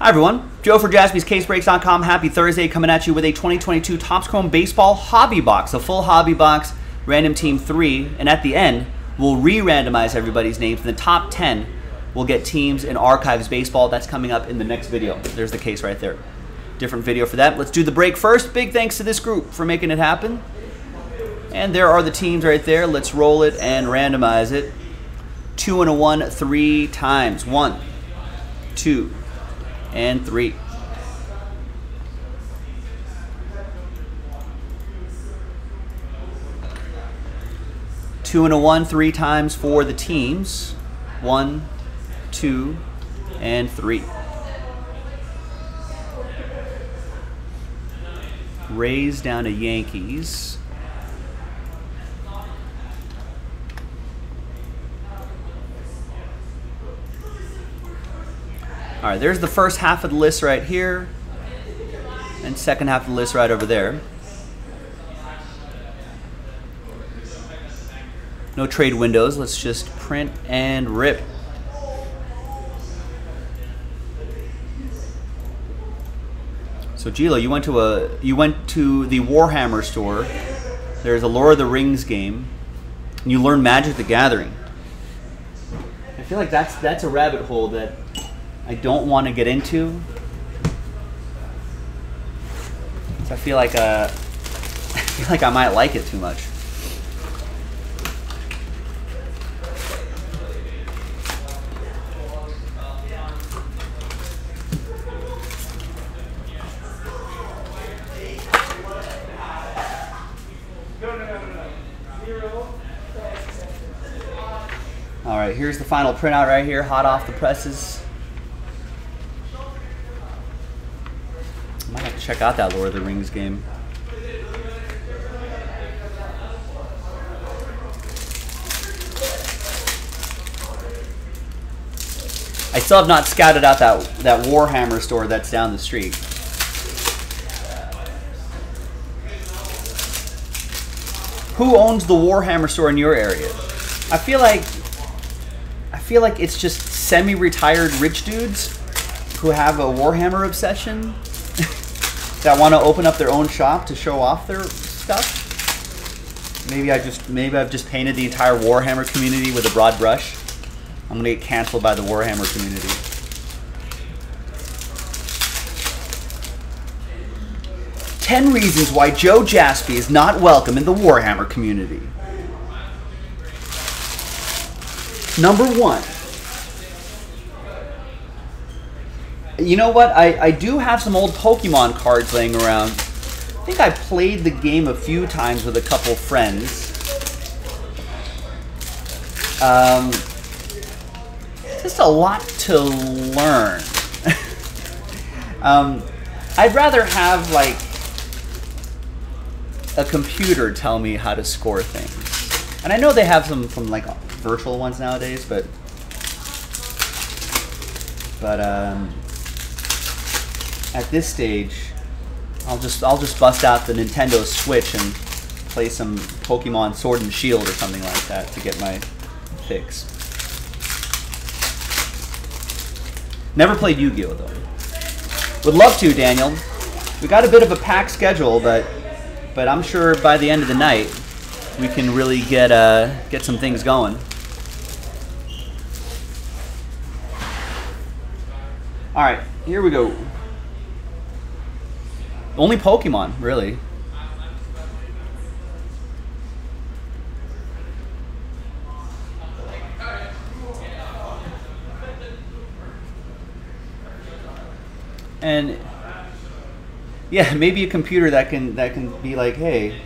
Hi everyone, Joe for JaspysCaseBreaks.com. Happy Thursday, coming at you with a 2022 Topps Chrome Baseball Hobby Box, a full hobby box, random team three, and at the end we'll re-randomize everybody's names. In the top 10, we'll get teams in Archives Baseball. That's coming up in the next video. There's the case right there. Different video for that. Let's do the break first. Big thanks to this group for making it happen. And there are the teams right there. Let's roll it and randomize it. Two and a one, three times. One, two, and three. Two and a one, three times for the teams. One, two, and three. Rays down to Yankees. All right, there's the first half of the list right here, and second half of the list right over there. No trade windows. Let's just print and rip. So Gilo, you went to a you went to the Warhammer store. There's a Lord of the Rings game. And you learn Magic the Gathering. I feel like that's that's a rabbit hole that I don't want to get into. So I feel like uh, I feel like I might like it too much. All right, here's the final printout right here, hot off the presses. I might have to check out that Lord of the Rings game. I still have not scouted out that that Warhammer store that's down the street. Who owns the Warhammer store in your area? I feel like I feel like it's just semi-retired rich dudes who have a Warhammer obsession that want to open up their own shop to show off their stuff. Maybe I just maybe I've just painted the entire Warhammer community with a broad brush. I'm gonna get canceled by the Warhammer community. Ten reasons why Joe Jaspy is not welcome in the Warhammer community. Number one. You know what? I, I do have some old Pokemon cards laying around. I think I played the game a few times with a couple friends. Um, just a lot to learn. um, I'd rather have like a computer tell me how to score things. And I know they have some from like virtual ones nowadays, but but um, at this stage, I'll just I'll just bust out the Nintendo Switch and play some Pokemon Sword and Shield or something like that to get my fix. Never played Yu-Gi-Oh though. Would love to, Daniel. We got a bit of a packed schedule, but but I'm sure by the end of the night we can really get uh, get some things going. All right, here we go. Only Pokemon, really. And yeah, maybe a computer that can that can be like, hey,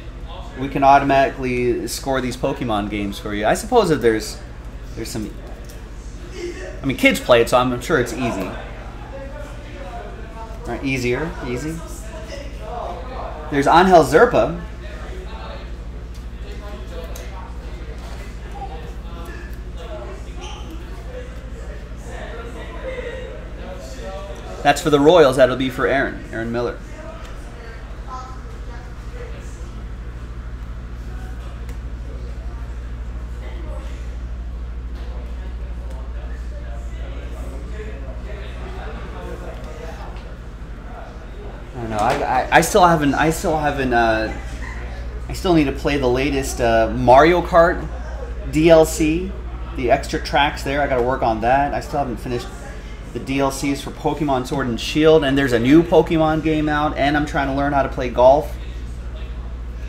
we can automatically score these Pokemon games for you. I suppose if there's there's some I mean kids play it, so I'm sure it's easy. Right, easier, easy. There's Angel Zerpa. That's for the Royals. That'll be for Aaron, Aaron Miller. Know. I, I, I still haven't. I still haven't. Uh, I still need to play the latest uh, Mario Kart DLC. The extra tracks there. I got to work on that. I still haven't finished the DLCs for Pokemon Sword and Shield, and there's a new Pokemon game out, and I'm trying to learn how to play golf.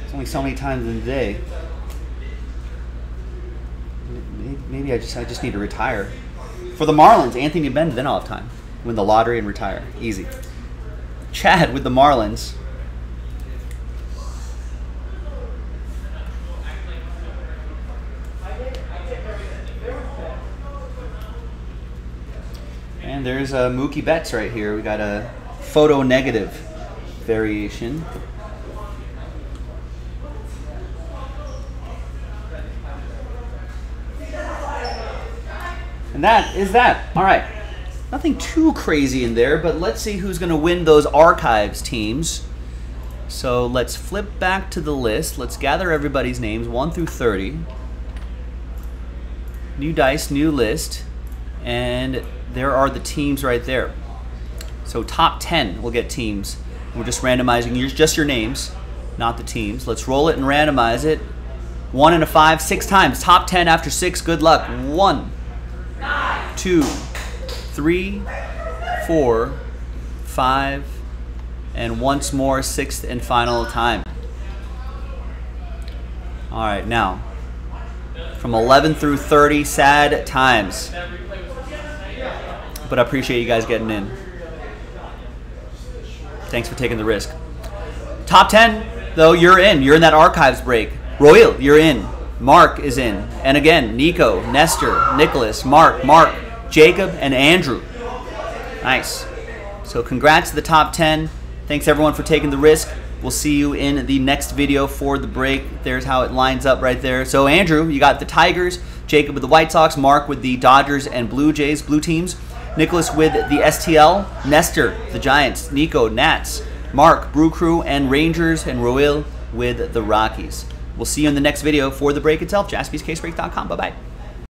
It's only so many times in a day. Maybe I just I just need to retire. For the Marlins, Anthony Bender, then I'll have time. Win the lottery and retire. Easy. Chad with the Marlins. And there's a Mookie Betts right here. We got a photo negative variation. And that is that. All right. Nothing too crazy in there, but let's see who's going to win those archives teams. So let's flip back to the list. Let's gather everybody's names, 1 through 30. New dice, new list. And there are the teams right there. So top 10 will get teams. We're just randomizing your, just your names, not the teams. Let's roll it and randomize it. One and a five, six times. Top 10 after six. Good luck. One, two, three, four, five, and once more, sixth and final time. All right, now, from 11 through 30, sad times. But I appreciate you guys getting in. Thanks for taking the risk. Top 10, though, you're in. You're in that archives break. Royal, you're in. Mark is in. And again, Nico, Nestor, Nicholas, Mark, Mark, Jacob, and Andrew. Nice. So congrats to the top 10. Thanks everyone for taking the risk. We'll see you in the next video for the break. There's how it lines up right there. So Andrew, you got the Tigers, Jacob with the White Sox, Mark with the Dodgers and Blue Jays, blue teams, Nicholas with the STL, Nestor, the Giants, Nico, Nats, Mark, Brew Crew, and Rangers, and Royal with the Rockies. We'll see you in the next video for the break itself, jaspyscasebreak.com. Bye-bye.